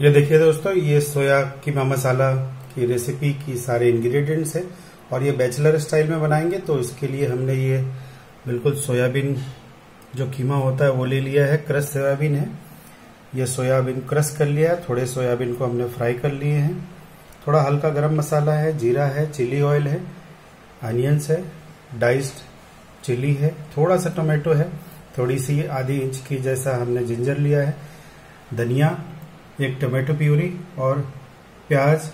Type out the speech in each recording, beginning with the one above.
ये देखिए दोस्तों, ये सोया कीमा मसाला की रेसिपी की सारे इंग्रेडिएंट्स है और ये बैचलर स्टाइल में बनाएँगे तो इसके लिए हमने ये बिल्कुल सोयाबीन जो कीमा होता है वो ले लिया है, क्रश सोयाबीन है। ये सोयाबीन क्रश कर लिया है, थोड़े सोयाबीन को हमने फ्राई कर लिए हैं। थोड़ा हल्का गरम मसाला है, जीरा है चिली ऑयल है अनियंस है डाइस्ड चिली है, थोड़ा सा टोमेटो है, थोड़ी सी आधी इंच की जैसा हमने जिंजर लिया है, धनिया एक टमाटो प्यूरी और प्याज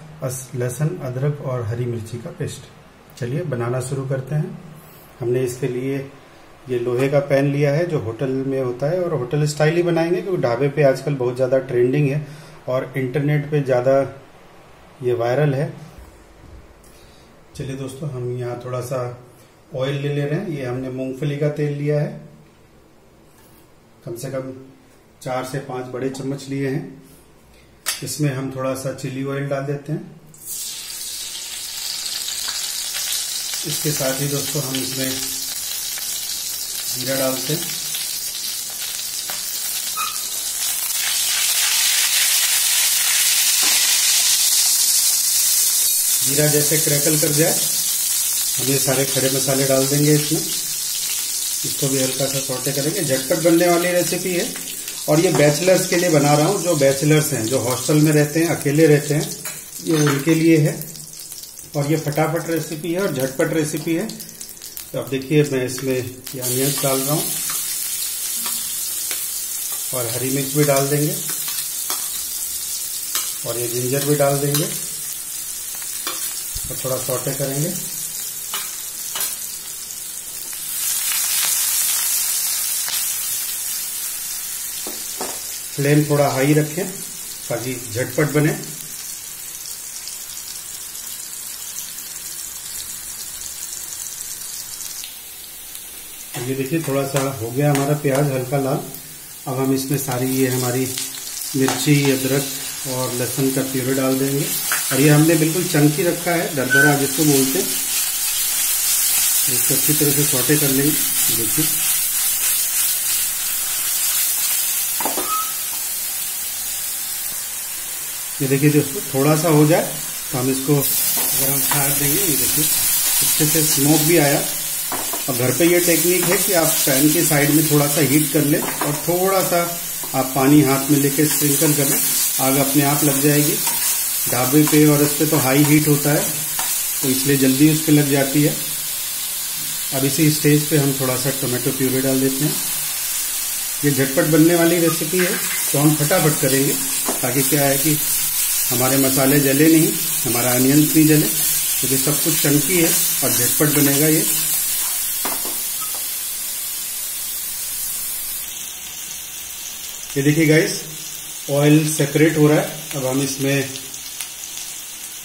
लहसुन, अदरक और हरी मिर्ची का पेस्ट। चलिए, बनाना शुरू करते हैं। हमने इसके लिए ये लोहे का पैन लिया है, जो होटल में होता है, और होटल स्टाइल ही बनाएँगे, क्योंकि ढाबे पे आजकल बहुत ज़्यादा ट्रेंडिंग है, और इंटरनेट पे ज़्यादा ये वायरल है। चलिए दोस्तों, हम यहाँ थोड़ा सा ऑयल ले ले रहे हैं। ये हमने मूंगफली का तेल लिया है। कम से कम चार से पाँच बड़े चम्मच लिए हैं। इसमें हम थोड़ा सा चिली ऑयल डाल देते हैं। इसके साथ ही दोस्तों हम इसमें जीरा डालते हैं। जीरा जैसे क्रैकल कर जाए, हम ये सारे खड़े मसाले डाल देंगे इसमें। इसको भी हल्का सा सौटे करेंगे। झटपट बनने वाली रेसिपी है। और ये बैचलर्स के लिए बना रहा हूँ, जो बैचलर्स हैं, जो हॉस्टल में रहते हैं, अकेले रहते हैं, ये उनके लिए है। और ये फटाफट रेसिपी है और झटपट रेसिपी है। तो अब देखिए, मैं इसमें ये अनियंस डाल रहा हूँ। और हरी मिर्च भी डाल देंगे। और ये जिंजर भी डाल देंगे। और थोड़ा सॉटे करेंगे। फ्लेम थोड़ा हाई रखें ताकि झटपट बने। ये देखिए, थोड़ा सा हो गया हमारा प्याज हल्का लाल। अब हम इसमें सारी ये हमारी मिर्ची, अदरक और लहसुन का प्यूरे डाल देंगे। और ये हमने बिल्कुल चंकी रखा है, दरदरा जिसको बोलते हैं। इसको अच्छी तरह से सौटे कर लेंगे। देखिए। ये देखिए दोस्तों थोड़ा सा हो जाए तो हम इसको अगर हम फाड़ देंगे, ये देखिए, अच्छे से स्मोक भी आया। और घर पे ये टेक्निक है कि आप पैन के साइड में थोड़ा सा हीट कर लें और थोड़ा सा आप पानी हाथ में लेके स्प्रिंकल कर लें, आग अपने आप लग जाएगी। ढाबे पे और इस पर तो हाई हीट होता है तो इसलिए जल्दी उस पर लग जाती है। अब इसी स्टेज पे हम थोड़ा सा टोमेटो प्यूरी डाल देते हैं। ये झटपट बनने वाली रेसिपी है तो हम फटाफट करेंगे, ताकि क्या है कि हमारे मसाले जले नहीं, हमारा अनियंस नहीं जले क्योंकि सब कुछ चंकी है और झटपट बनेगा ये। ये देखिए गाइस ऑयल सेपरेट हो रहा है। अब हम इसमें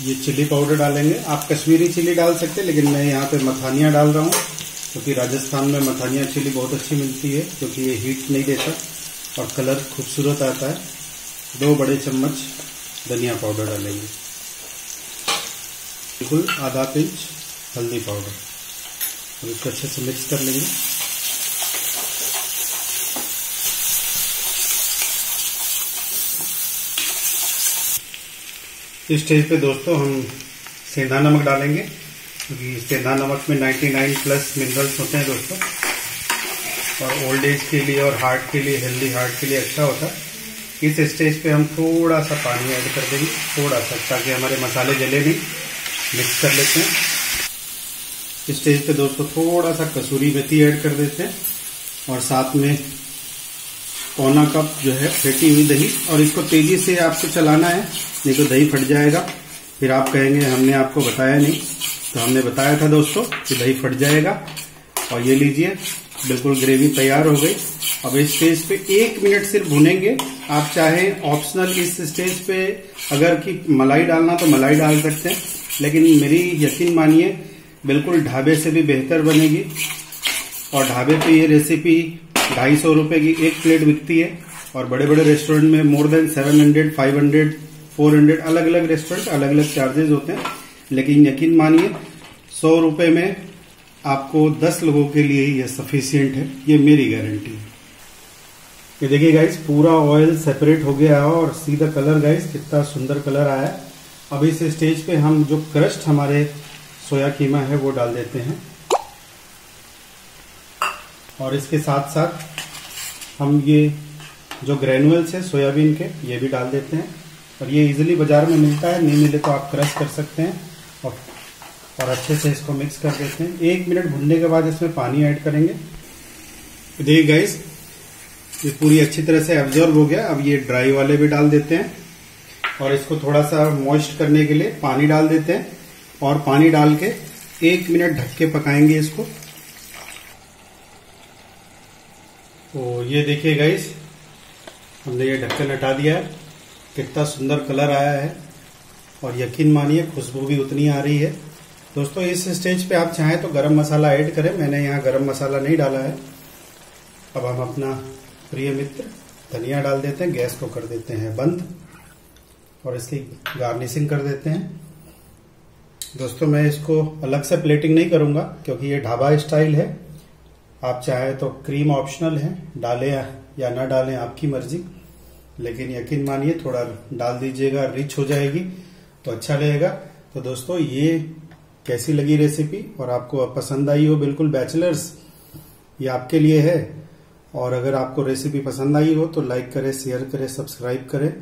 ये चिली पाउडर डालेंगे। आप कश्मीरी चिली डाल सकते हैं, लेकिन मैं यहाँ पे मथानिया डाल रहा हूँ, क्योंकि राजस्थान में मथानिया चिली बहुत अच्छी मिलती है, क्योंकि ये हीट नहीं देता और कलर खूबसूरत आता है। दो बड़े चम्मच धनिया पाउडर डालेंगे। बिल्कुल आधा पिंच हल्दी पाउडर। और इसको अच्छे से मिक्स कर लेंगे। इस स्टेज पे दोस्तों हम सेंधा नमक डालेंगे। क्योंकि सेंधा नमक में 99 प्लस मिनरल्स होते हैं दोस्तों। और ओल्ड एज के लिए और हार्ट के लिए, हेल्दी हार्ट के लिए अच्छा होता है। इस स्टेज पे हम थोड़ा सा पानी ऐड कर देंगे थोड़ा सा ताकि हमारे मसाले जले नहीं मिक्स कर लेते हैं। इस स्टेज पे दोस्तों थोड़ा सा कसूरी मेथी ऐड कर देते हैं। और साथ में पौना कप जो है फेटी हुई दही। और इसको तेज़ी से आपको चलाना है, नहीं तो दही फट जाएगा। फिर आप कहेंगे, हमने आपको बताया नहीं। तो हमने बताया था दोस्तों कि दही फट जाएगा। और ये लीजिए, बिल्कुल ग्रेवी तैयार हो गई। अब इस स्टेज पे एक मिनट सिर्फ़ भुनेंगे। आप चाहे ऑप्शनल इस स्टेज पे अगर कि मलाई डालना तो मलाई डाल सकते हैं, लेकिन मेरी यकीन मानिए, बिल्कुल ढाबे से भी बेहतर बनेगी। और ढाबे पे ये रेसिपी ढाई सौ की एक प्लेट बिकती है। और बड़े बड़े रेस्टोरेंट में more than seven hundred five hundred four hundred अलग अलग रेस्टोरेंट अलग अलग चार्जेस होते हैं। लेकिन यकीन मानिए, सौ रुपए में आपको दस लोगों के लिए यह सफिशियंट है। ये मेरी गारंटी है। ये देखिए गाइस पूरा ऑयल सेपरेट हो गया है और सीधा कलर गाइस कितना सुंदर कलर आया है। अब इस स्टेज पे हम जो क्रस्ट हमारे सोया कीमा है, वो डाल देते हैं। और इसके साथ साथ हम ये जो ग्रेनुअल्स है सोयाबीन के, ये भी डाल देते हैं। और ये इजीली बाज़ार में मिलता है, नहीं मिले तो आप क्रश कर सकते हैं। और और अच्छे से इसको मिक्स कर देते हैं। एक मिनट भुनने के बाद इसमें पानी ऐड करेंगे। देखिए गाइस ये पूरी अच्छी तरह से एब्जॉर्ब हो गया। अब ये ड्राई वाले भी डाल देते हैं और इसको थोड़ा सा मॉइस्ट करने के लिए पानी डाल देते हैं और पानी डाल के एक मिनट ढक के पकाएँगे इसको। तो ये देखिए गाइस हमने ये ढक्कन हटा दिया है। कितना सुंदर कलर आया है और यकीन मानिए खुशबू भी उतनी आ रही है। दोस्तों, इस स्टेज पे आप चाहें तो गरम मसाला ऐड करें। मैंने यहाँ गरम मसाला नहीं डाला है। अब हम अपना प्रिय मित्र, धनिया डाल देते हैं, गैस को कर देते हैं बंद, और इसकी गार्निशिंग कर देते हैं। दोस्तों, मैं इसको अलग से प्लेटिंग नहीं करूँगा, क्योंकि ये ढाबा स्टाइल है। आप चाहे तो क्रीम ऑप्शनल है, डालें या ना डालें, आपकी मर्ज़ी। लेकिन यकीन मानिए, थोड़ा डाल दीजिएगा, रिच हो जाएगी तो अच्छा रहेगा। तो दोस्तों, ये कैसी लगी रेसिपी? और आपको पसंद आई हो बिल्कुल बैचलर्स, ये आपके लिए है। और अगर आपको रेसिपी पसंद आई हो तो लाइक करें शेयर करें सब्सक्राइब करें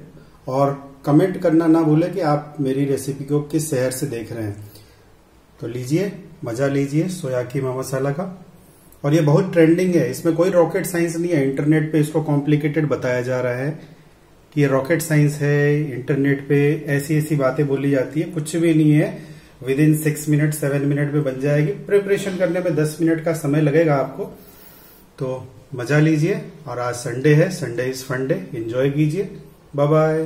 और कमेंट करना ना भूलें कि आप मेरी रेसिपी को किस शहर से देख रहे हैं। तो लीजिए, मज़ा लीजिए सोया कीमा मसाला का। और ये बहुत ट्रेंडिंग है, इसमें कोई रॉकेट साइंस नहीं है। इंटरनेट पे इसको कॉम्प्लिकेटेड बताया जा रहा है कि ये रॉकेट साइंस है इंटरनेट पे ऐसी ऐसी बातें बोली जाती है, कुछ भी नहीं है। Within six minute seven minute में बन जाएगी। प्रिपरेशन करने में दस मिनट का समय लगेगा आपको। तो मज़ा लीजिए और आज संडे है। संडे इज़ फंडे एंजॉय कीजिए। Bye bye